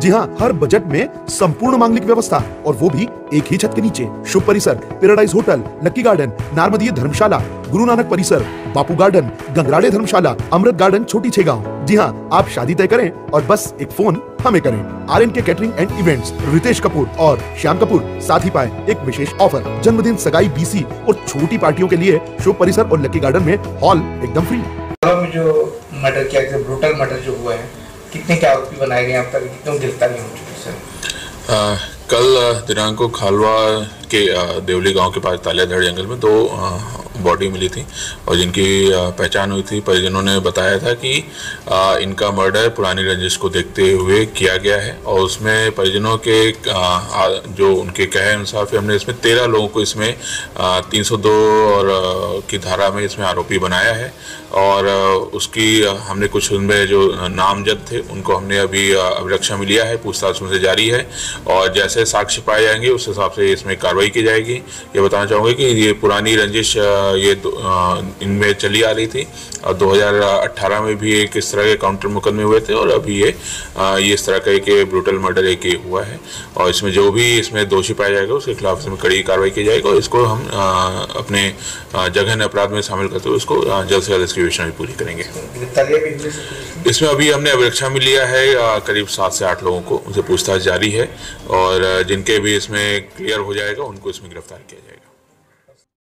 जी हाँ हर बजट में संपूर्ण मांगलिक व्यवस्था और वो भी एक ही छत के नीचे। Shubh Parisar paradise hotel lucky garden Narmadiya dharamshala Guru Nanak Parisar Bapu garden Gangrade dharamshala Amrit garden Chhoti Chhegaon जी हाँ आप शादी तय करें और बस एक फ़ोन हमें करें। R N K catering and events Ritesh Kapoor और श्याम कपूर साथ ही पाए एक विशेष ऑफ़र जन्मदिन सगाई बीसी और छोटी पार्टियों के लिए शुभ परिसर और लक्की गार्डन में हॉल एकदम फ्री जो मर्डर किया ब्रूटल जो हुआ है कितने के आरोपी बनाए गए अब तक कितने गिरफ्तारी हो चुकी सर? कल दिनांक को खालवा के देवली गाँव के पास तालियाधड़ जंगल में दो बॉडी मिली थी और जिनकी पहचान हुई थी परिजनों ने बताया था कि इनका मर्डर पुरानी रंजिश को देखते हुए किया गया है और उसमें परिजनों के जो उनके कहे अनुसार फिर हमने इसमें तेरह लोगों को इसमें 302 और की धारा में इसमें आरोपी बनाया है और उसकी हमने कुछ उनमें जो नामजद थे उनको हमने अभी अभिरक्षा में लिया है, पूछताछ उनसे जारी है और जैसे साक्ष्य पाए जाएँगे उस हिसाब से इसमें कार्रवाई की जाएगी। ये बताना चाहूँगा कि ये पुरानी रंजिश ये इनमें चली आ रही थी। और 2018 में भी एक इस तरह के काउंटर मुकदमे हुए थे और अभी ये ये इस तरह का एक ब्रूटल मर्डर एक ये हुआ है। और इसमें जो भी इसमें दोषी पाया जाएगा, उसके खिलाफ इसमें कड़ी कार्रवाई की जाएगी और इसको हम अपने जघन अपराध में शामिल करते हुए इसको जल्द से जल्द इसकी योजना भी पूरी करेंगे। इसमें अभी हमने अभिरक्षा में लिया है करीब सात से आठ लोगों को। उनसे पूछताछ जारी है और जिनके भी इसमें क्लियर हो जाएगा, उनको इसमें गिरफ़्तार किया जाएगा।